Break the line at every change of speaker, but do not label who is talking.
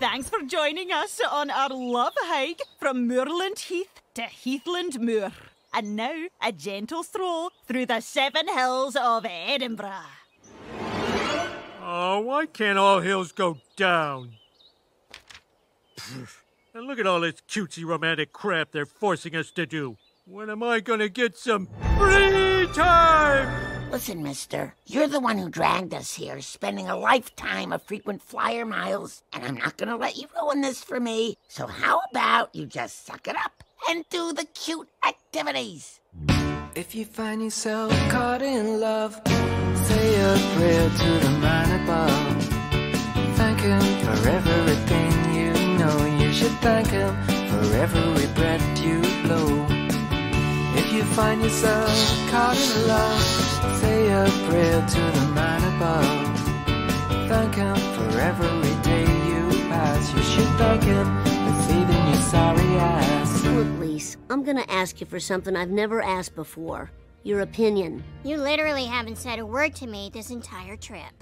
Thanks for joining us on our love hike from Moorland Heath to Heathland Moor. And now, a gentle stroll through the seven hills of Edinburgh.
Oh, why can't all hills go down? and look at all this cutesy romantic crap they're forcing us to do. When am I gonna get some free time?
Listen, mister, you're the one who dragged us here, spending a lifetime of frequent flyer miles, and I'm not gonna let you ruin this for me. So how about you just suck it up and do the cute activities?
If you find yourself caught in love, say a prayer to the man above. Thank him for everything you know. You should thank him for every breath you blow. If you find yourself caught in love, prayer to the man above. Thank him for every day you pass. You should thank him for saving your sorry ass.
Look, Lise, I'm gonna ask you for something I've never asked before. Your opinion.
You literally haven't said a word to me this entire trip.